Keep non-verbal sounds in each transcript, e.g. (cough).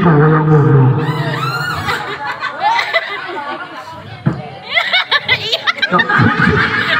pangalang ulo. Iyak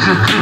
There's (laughs) a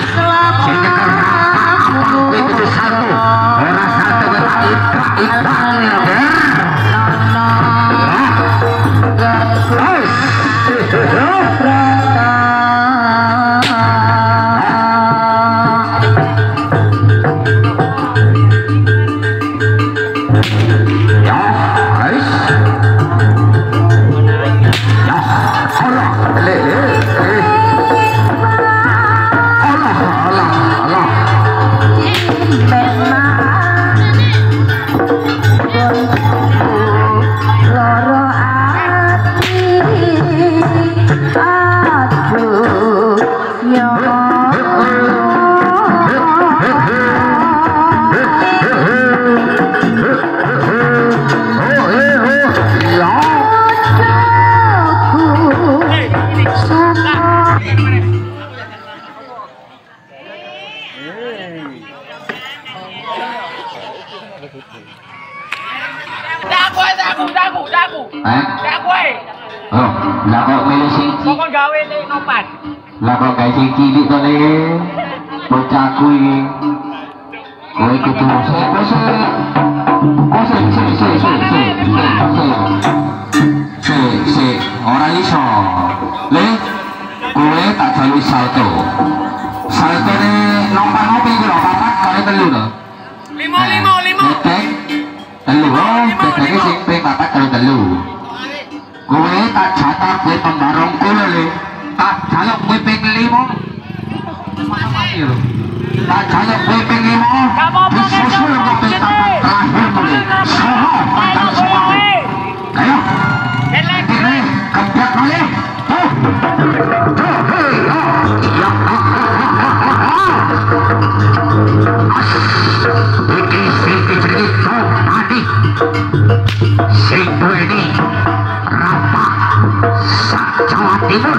tak jaluk kowe ping 5 Dakhala kwepengimo, disusul ngopetapan terakhir muli, soho pantal semawi. Ayo, ini kebiak muli, tuh, tuh, hei, ya, ya, Iki sing dicerita tadi, sing ini, Rapa, Sak Jawa Timur,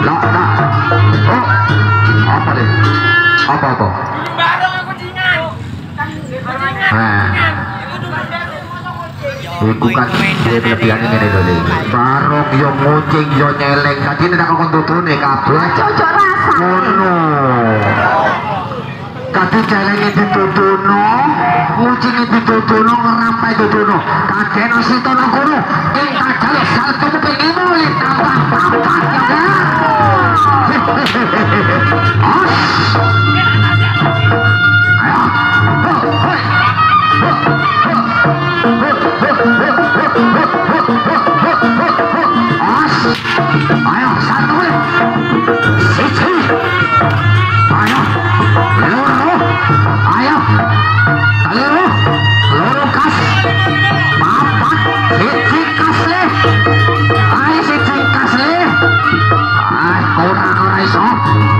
Lah, lah. Oh, apa nih? Apa apa? Bareng aku. Nah, Iku kan dia kelebihan ini dulu. Barok yo ngucing yo nyeleng. Tadi tidak kau tutune kabeh. Cocok rasa. Ngono. tapi jaringnya ditodono ujinya ditodono ngerampai ditodono kakek nasi tono guru yang tak jalan satu kepinginmu yang tampak-tampak Ayo satu you. Alison.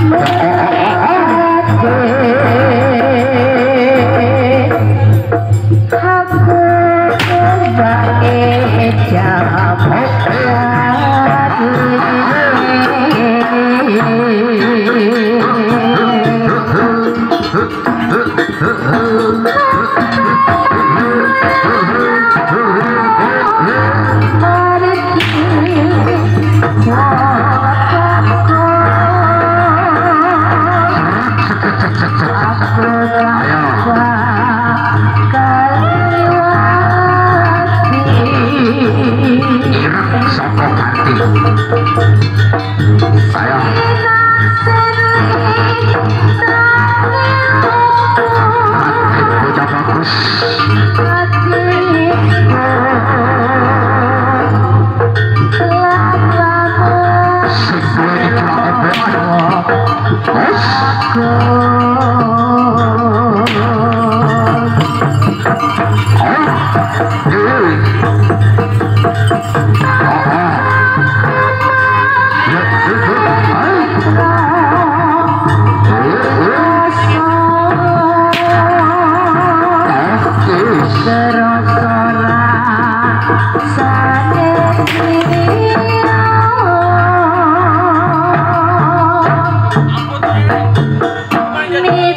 Yeah.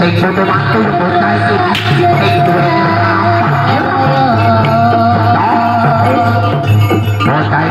সেই ছোট মাত্র কোথায় কোথায়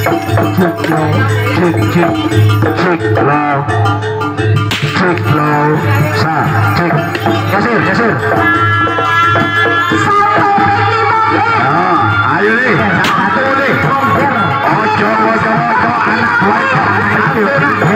Ayo, jangan salah mungkin. Betul no salah mungkin. Ayo nih, satu nih. Ojo, ojo, ojo, anak buah, anak itu.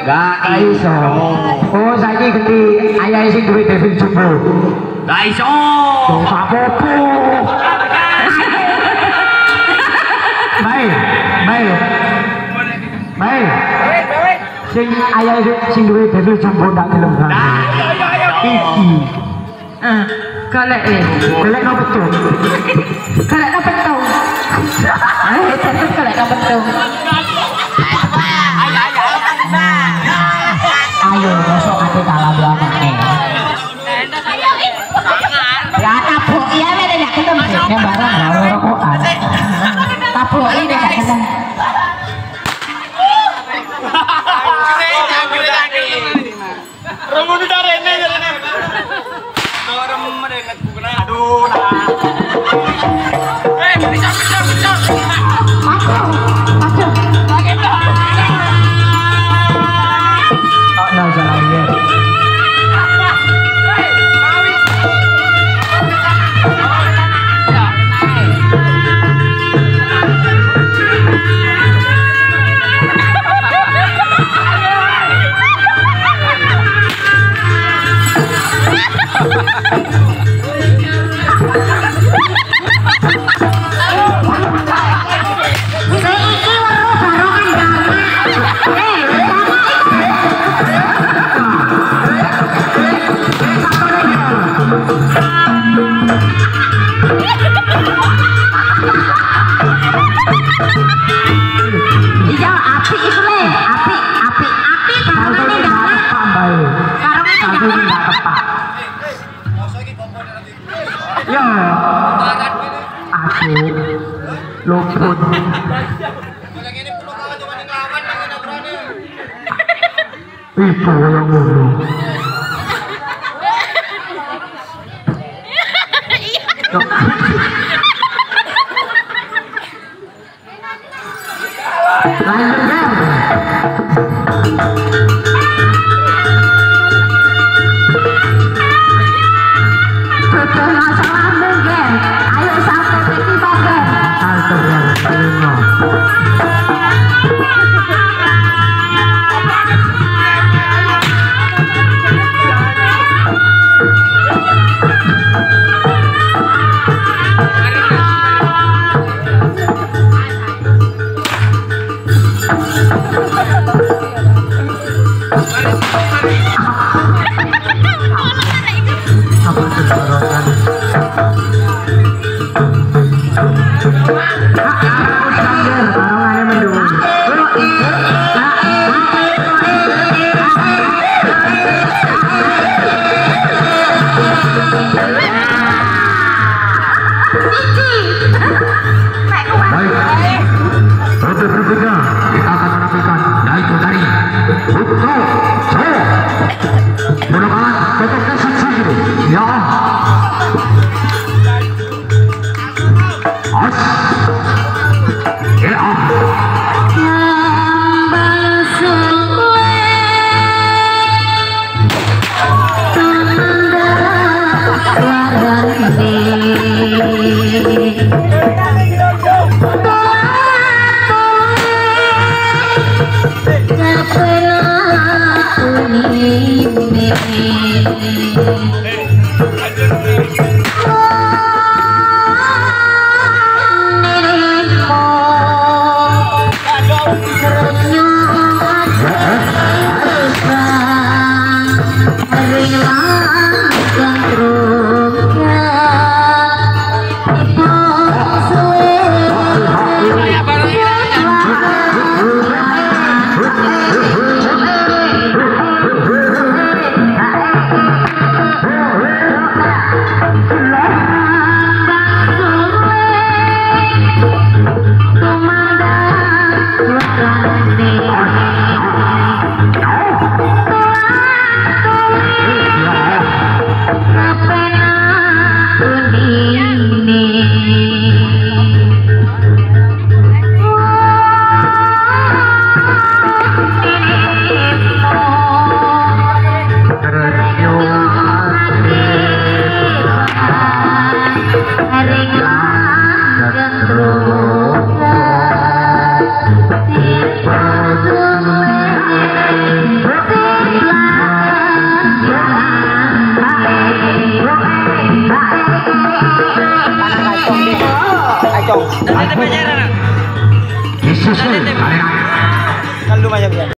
Gak iso. Oh, saiki ganti ayah sing duwe Devil Jumbo. Gak iso. Oh, apa-apa. Baik, baik. Baik. Sing ayah sing duwe Devil Jumbo ndak gelem kan. Iki. Ah, golek eh. Golek no betul. Golek no petung. (laughs) Ayo cepet golek no petung. Ya. Aku luput. Ibu yang ngono. Lanjut Instagram. Putra Jawa. Hey, hey,